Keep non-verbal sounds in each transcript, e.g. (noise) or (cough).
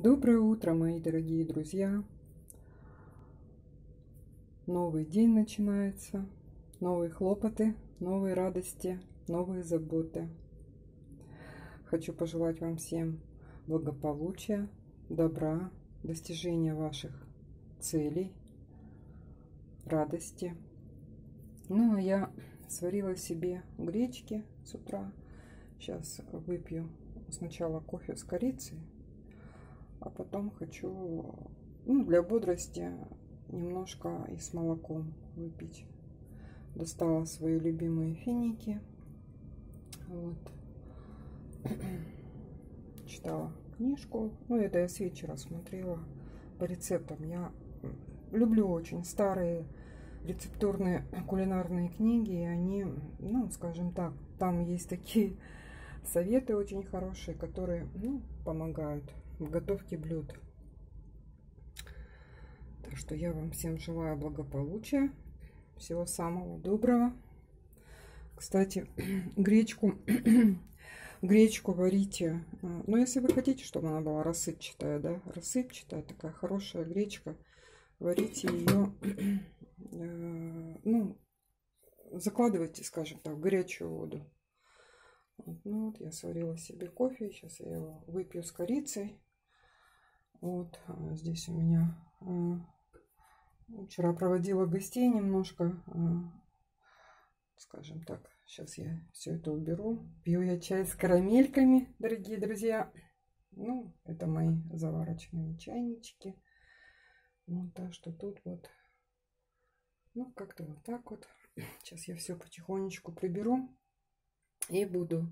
Доброе утро, мои дорогие друзья! Новый день начинается, новые хлопоты, новые радости, новые заботы. Хочу пожелать вам всем благополучия, добра, достижения ваших целей, радости. Ну, а я сварила себе гречки с утра. Сейчас выпью сначала кофе с корицей, а потом хочу ну, для бодрости немножко и с молоком выпить. Достала свои любимые финики. Вот. (clears throat) Читала книжку. Ну, это я с вечера смотрела по рецептам. Я люблю очень старые рецептурные кулинарные книги. И они, ну, скажем так, там есть такие (laughs) советы очень хорошие, которые, ну, помогают в готовке блюд. Так что я вам всем желаю благополучия, всего самого доброго. Кстати, (clears throat) гречку, (clears throat) гречку варите, э, ну, если вы хотите, чтобы она была рассыпчатая, да, рассыпчатая, такая хорошая гречка, варите ее, (clears throat) э, ну, закладывайте, скажем так, в горячую воду. Ну вот я сварила себе кофе, сейчас я его выпью с корицей. Вот а, здесь у меня а, вчера проводила гостей немножко, а, скажем так. Сейчас я все это уберу. Пью я чай с карамельками, дорогие друзья. Ну, это мои заварочные чайнички. Ну, так что тут вот, ну, как-то вот так вот. Сейчас я все потихонечку приберу и буду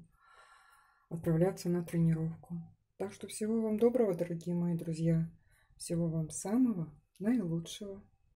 отправляться на тренировку. Так что всего вам доброго, дорогие мои друзья. Всего вам самого наилучшего.